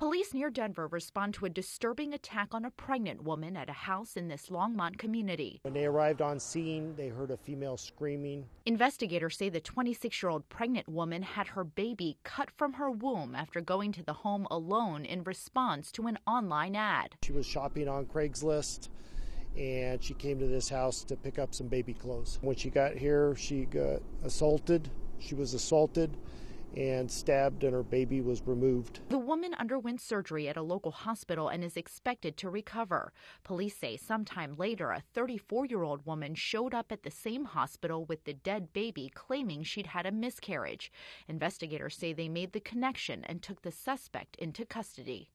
Police near Denver respond to a disturbing attack on a pregnant woman at a house in this Longmont community. When they arrived on scene, they heard a female screaming. Investigators say the 26 year old pregnant woman had her baby cut from her womb after going to the home alone in response to an online ad. She was shopping on Craigslist and she came to this house to pick up some baby clothes. When she got here, she got assaulted. She was assaulted and stabbed, and her baby was removed. The woman underwent surgery at a local hospital and is expected to recover. Police say sometime later, a 34 year old woman showed up at the same hospital with the dead baby, claiming she'd had a miscarriage. Investigators say they made the connection and took the suspect into custody.